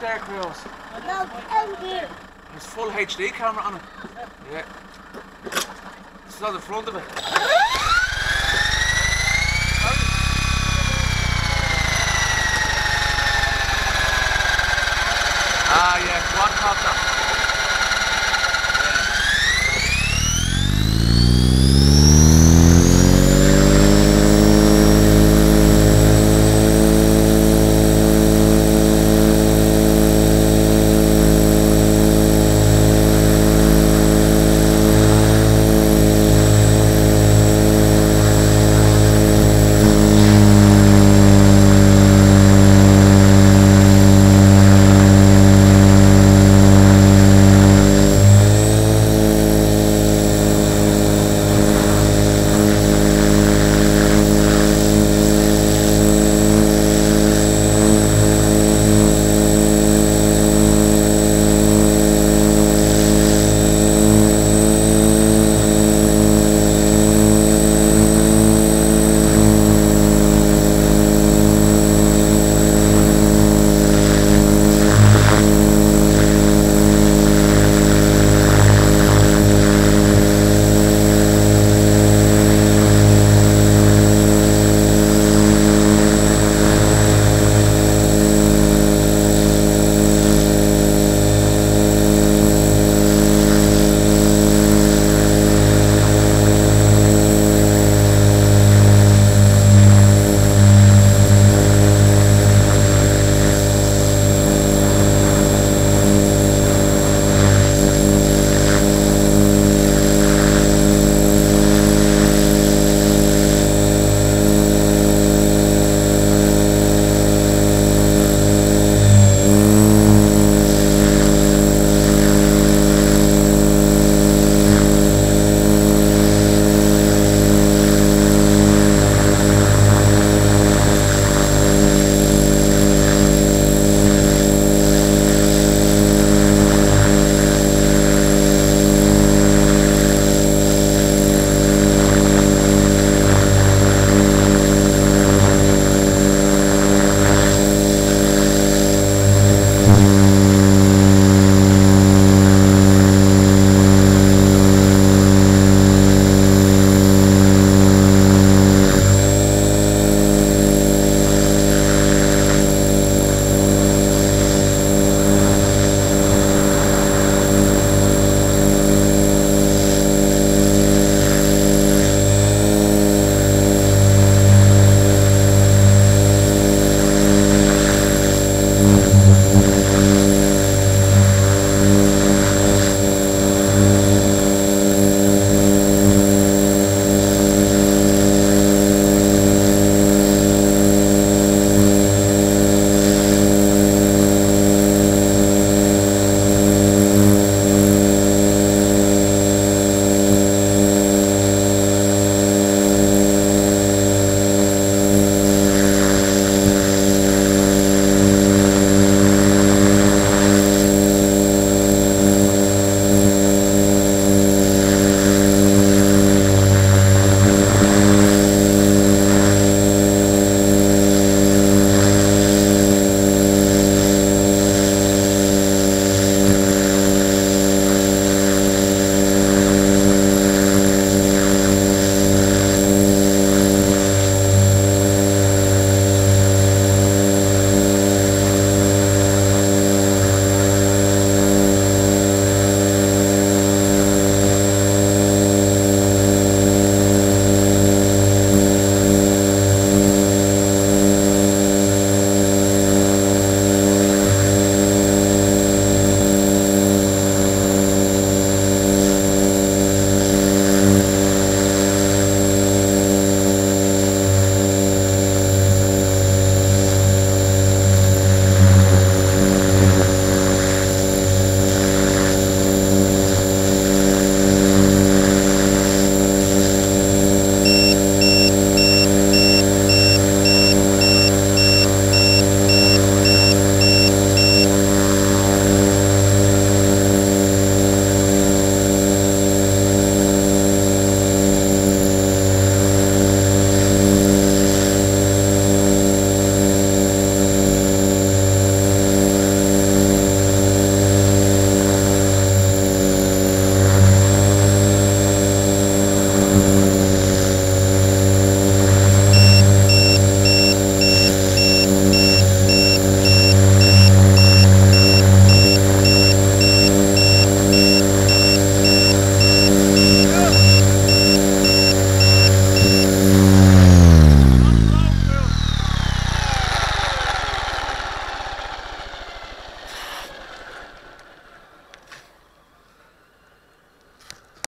tag wheels. Nou, ouder. keer. is full HD camera aan het. Ja. Staat de front erbij.